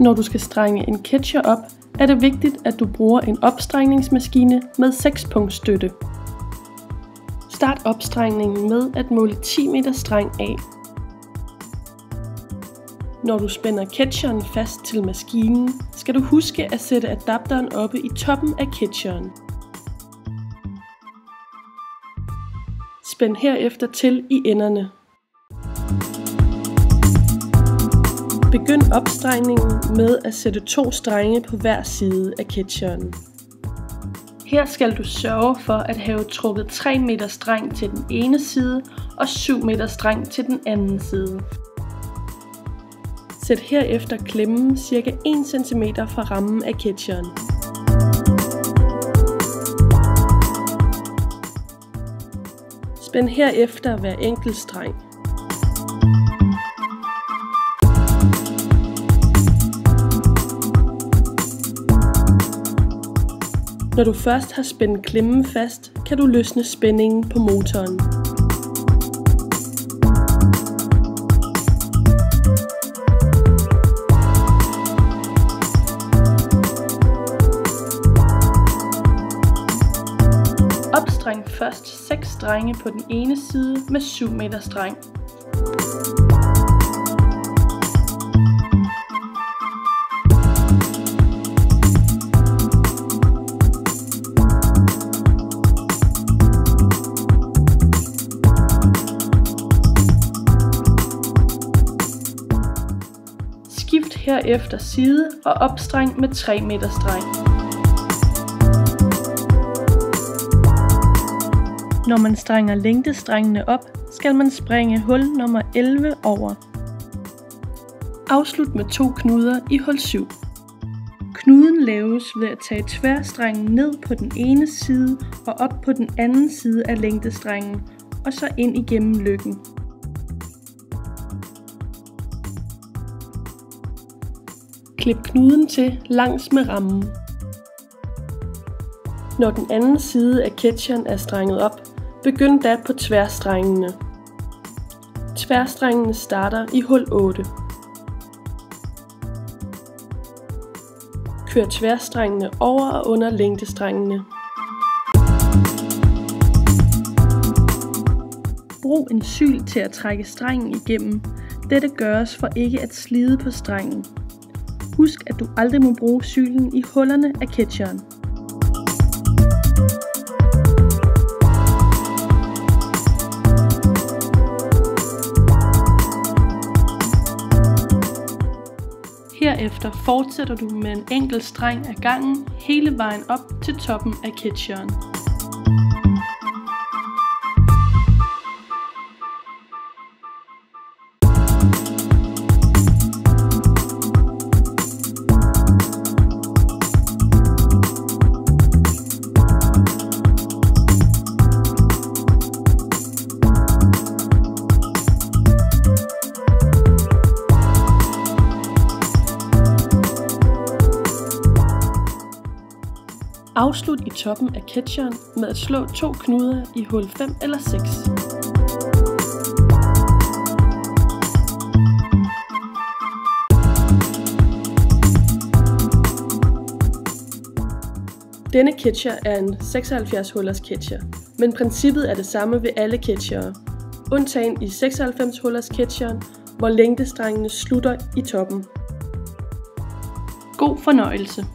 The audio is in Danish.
Når du skal strenge en catcher op, er det vigtigt, at du bruger en opstrengningsmaskine med 6 støtte. Start opstrengningen med at måle 10 meter streng af. Når du spænder catcheren fast til maskinen, skal du huske at sætte adapteren oppe i toppen af catcheren. Spænd herefter til i enderne. Begynd opstrengningen med at sætte to strenge på hver side af catcheren. Her skal du sørge for at have trukket 3 meter streng til den ene side og 7 meter streng til den anden side. Sæt herefter klemmen ca. 1 cm fra rammen af catcheren. Spænd herefter hver enkelt streng. Når du først har spændt klemmen fast, kan du løsne spændingen på motoren. Opstreng først 6 strenge på den ene side med 7 meter streng. Herefter side og opstreng med 3 meter streng. Når man strænger længdestrengene op, skal man springe hul nummer 11 over. Afslut med to knuder i hul 7. Knuden laves ved at tage tværstrengen ned på den ene side og op på den anden side af længdestrengen, og så ind igennem lykken. Klip knuden til langs med rammen. Når den anden side af ketcheren er strenget op, begynd da på tværstrengene. Tværstrengene starter i hul 8. Kør tværstrengene over og under længdestrengene. Brug en syl til at trække strengen igennem. Dette gøres for ikke at slide på strengen. Husk at du aldrig må bruge sylen i hullerne af ketcheren. Herefter fortsætter du med en enkelt streng af gangen hele vejen op til toppen af catcheren. Afslut i toppen af catcheren med at slå to knuder i hul 5 eller 6. Denne catcher er en 76 hullers catcher, men princippet er det samme ved alle catchere, undtagen i 96 hullers catcheren, hvor længdestrengene slutter i toppen. God fornøjelse!